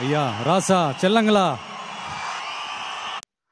ஐயா ராசா செல்லங்களா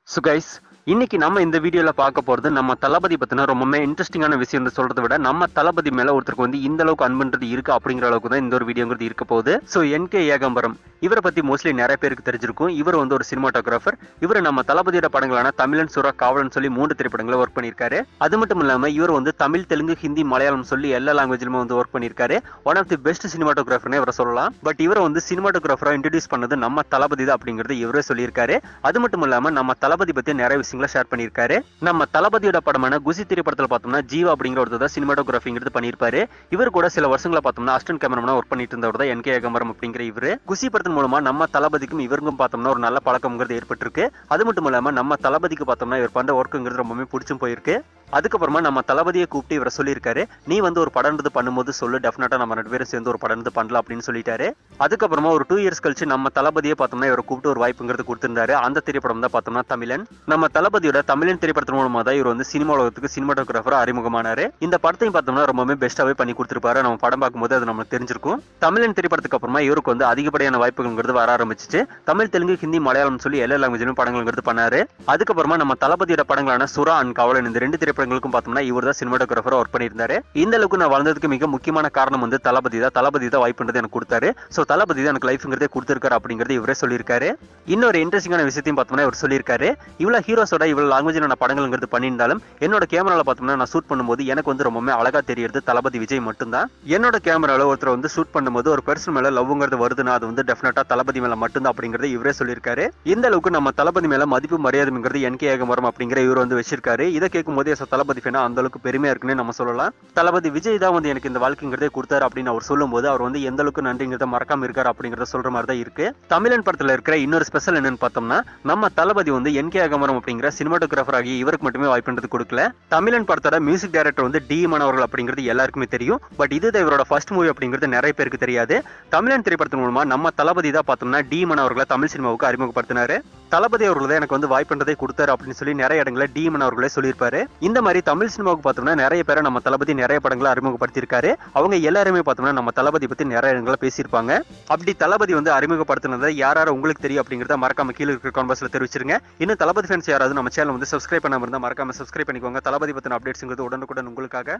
so guys இன்னைக்கு நம்ம இந்த வீடியோவில் பார்க்க போகிறது நம்ம தளபதி பற்றினா ரொம்பவே இன்ட்ரெஸ்டிங்கான விஷயம் வந்து சொல்றதை விட நம்ம தளபதி மேலே ஒருத்தருக்கு வந்து இந்த அளவுக்கு அன்புன்றது இருக்கு அப்படிங்கிற அளவுக்கு தான் இந்த ஒரு வீடியோங்கிறது இருக்க போகுது. ஸோ என்கே ஏகம்பரம் இவரை பற்றி மோஸ்ட்லி நிறைய பேருக்கு தெரிஞ்சிருக்கும். இவர் வந்து ஒரு சினிமாட்டோகிராஃபர் இவர் நம்ம தளபதியோட படங்களான தமிழன் சுரா காவலன் சொல்லி மூன்று திரைப்படங்களை ஒர்க் பண்ணியிருக்காரு. அது மட்டும் இல்லாமல் இவர் வந்து தமிழ் தெலுங்கு ஹிந்தி மலையாளம் சொல்லி எல்லா லாங்குவேஜிலுமே வந்து ஒர்க் பண்ணியிருக்காரு. ஒன் ஆஃப் தி பெஸ்ட் சினிமாட்டோகிராஃபர்னே இவரை சொல்லலாம். பட் இவரை வந்து சினிமாட்டோகிராஃபராக இன்ட்ரடியூஸ் பண்ணது நம்ம தளபதி தான் அப்படிங்கிறது இவரே சொல்லியிருக்காரு. அது மட்டும் இல்லாமல் நம்ம தளபதி பற்றி நிறைய விஷயங்களை ஷேர் பண்ணியிருக்காரு. நம்ம தளபதியோட படமான குசி திரைப்படத்தில் பார்த்தோம்னா ஜீவா அப்படிங்கிற ஒரு தான் சினிமாட்டோகிராஃபிங்கிறது பண்ணியிருப்பாரு. இவர் கூட சில வருஷங்களை பார்த்தோம்னா அஸ்டன் கேமரா ஒர்க் பண்ணிட்டு இருந்தவர் தான் என் கே ஏகம்பரம் அப்படிங்கிற இவரு. குசி படத்தின் மூலமா நம்ம தளபதிக்கும் இவருக்கும் பார்த்தோம்னா ஒரு நல்ல பழக்கம்ங்கிறது ஏற்பட்டிருக்கு. அது மட்டும் இல்லாம நம்ம தளபதிக்கு பார்த்தோம்னா இவர் பண்ற ஒர்க்குங்கிறது ரொம்பவே பிடிச்சும் போயிருக்கு. அதுக்கப்புறமா நம்ம தளபதியை கூப்பிட்டு இவரை சொல்லியிருக்காரு. நீ வந்து ஒரு படம்ன்றது பண்ணும்போது சொல்லு டெஃபினட்டா நம்ம ரெண்டு பேரும் சேர்ந்து ஒரு படம் பண்ணலாம் அப்படின்னு சொல்லிட்டாரு. அதுக்கப்புறமா ஒரு டூ இயர்ஸ் கழிச்சு நம்ம தளபதியை பார்த்தோம்னா இவரை கூப்பிட்டு ஒரு வாய்ப்புங்கிறது கொடுத்திருந்தாரு. அந்த திரைப்படம் தான் பார்த்தோம்னா தமிழன். நம்ம தளபதியோட தமிழன் திரைப்படத்தின் மூலமா தான் இவர் வந்து சினிமா உலகத்துக்கு சினிமாட்டோகிராஃபர் அறிமுகமானாரு. இந்த படத்தையும் பார்த்தோம்னா ரொம்பவே பெஸ்ட்டாவே பண்ணி கொடுத்திருப்பாரு. நம்ம படம் பார்க்கும்போது அது நம்மளுக்கு தெரிஞ்சிருக்கும். தமிழன் திரைப்படத்துக்கு அப்புறமா இவருக்கு வந்து அதிகப்படியான வாய்ப்புகள்ங்கிறது வர ஆரம்பிச்சிச்சு. தமிழ் தெலுங்கு ஹிந்தி மலையாளம் சொல்லி எல்லா லாங்குவேஜிலும் படங்கள்ங்கிறது பண்ணாரு. அதுக்கப்புறமா நம்ம தளபதியோட படங்களான சுரா அண்ட் கவலன் இந்த ரெண்டு திரைப்படங்களுக்கும் பார்த்தோம்னா இவர் தான் சினிமாட்டோகிராஃபர் ஒர்க் பண்ணியிருந்தாரு. இந்த அளவுக்கு நான் வளர்ந்ததுக்கு மிக முக்கியமான காரணம் வந்து தளபதி தான். தளபதி தான் வாய்ப்புன்றது எனக்கு கொடுத்தாரு. ஸோ தளபதி தான் எனக்கு லைஃப்ங்கிறதே கொடுத்துருக்காரு அப்படிங்கிறது இவரே சொல்லியிருக்காரு. இன்னொரு இன்ட்ரெஸ்டிங்கான விஷயத்தையும் பார்த்தோம்னா இவர் சொல்லியிருக்காரு. இவ்வளோ ஹீரோஸோட இவ்வளோ லாங்குவேஜ் நான் படங்கள்ங்கிறது பண்ணியிருந்தாலும் என்னோட கேமராவில் பார்த்தோம்னா நான் ஷூட் பண்ணும்போது எனக்கு வந்து ரொம்பவே அழகாக தெரியறது தளபதி விஜய் மட்டும்தான். என்னோட கேமராவில் ஒருத்தர் வந்து ஷூட் பண்ணும்போது ஒரு பர்சன் மேலே லவ்ங்கிறது வருதுன்னா அது வந்து டெஃபினட்டாக தளபதி மேலே மட்டும்தான் அப்படிங்கறத இவரே சொல்லியிருக்காரு. இந்த அளவுக்கு நம்ம தளபதி மேலே மதிப்பு மரியாதைங்கிறது என் கே ஏகமரம் அப்படிங்கிற இவர் வந்து வச்சிருக்காரு. இதை கேட்கும் போது தளபதி ஃபேனா அந்த அளவுக்கு பெருமையா இருக்குன்னு நம்ம சொல்லலாம். தளபதி விஜய் தான் வந்து எனக்கு இந்த வாழ்க்கைங்கிறதே கொடுத்தாரு அப்படின்னு அவர் சொல்லும்போது அவர் வந்து எந்த அளவுக்கு நன்றிங்கிறத மறக்காம இருக்காரு அப்படிங்கறத சொல்ற மாதிரி தான் இருக்கு. தமிழன் படத்துல இருக்கிற இன்னொரு ஸ்பெஷல் என்னன்னு பார்த்தோம்னா நம்ம தளபதி வந்து என் கே அகமரம் அப்படிங்கிற சினிமாட்டோகிராஃபர் ஆகி இவருக்கு மட்டுமே வாய்ப்புன்றது கொடுக்கல. தமிழன் படத்தோட மியூசிக் டைரக்டர் வந்து டி மனவர்கள் அப்படிங்கிறது எல்லாருக்குமே தெரியும். பட் இது இவரோட ஃபர்ஸ்ட் மூவி அப்படிங்கிறது நிறைய பேருக்கு தெரியாது. தமிழன் திரைப்படத்தின் மூலமா நம்ம தளபதி தான் பார்த்தோம்னா டி மனவர்களை தமிழ் சினிமாவுக்கு அறிமுகப்படுத்தினாரு. தளபதி அவர்கள் தான் எனக்கு வந்து வாய்ப்புன்றதை கொடுத்தாரு அப்படின்னு சொல்லி நிறைய இடங்களில் டி மன் அவர்களே சொல்லியிருப்பாரு. இந்த மாதிரி தமிழ் சினிமாவுக்கு பார்த்தோம்னா நிறைய பேரை நம்ம தளபதி நிறைய படங்களை அறிமுகப்படுத்தியிருக்காரு. அவங்க எல்லாருமே பார்த்தோம்னா நம்ம தளபதி பத்தி நிறைய இடங்களை பேசியிருப்பாங்க. அப்படி தளபதி வந்து அறிமுகப்படுத்தினதை யார் யார் உங்களுக்கு தெரியும் அப்படிங்கிறத மறக்காம கீழே இருக்கிற கான்வர்ஸில் தெரிவிச்சிருங்க. இன்னும் தளபதி ஃபேன்ஸ் யாராவது நம்ம சேனல் வந்து சப்ஸ்கிரைப் பண்ணாமல் இருந்தால் மறக்காம சப்ஸ்கிரைப் பண்ணிக்கோங்க. தளபதி பற்றின அப்டேட்ஸுங்கிறது உடனுக்குடன் உங்களுக்காக.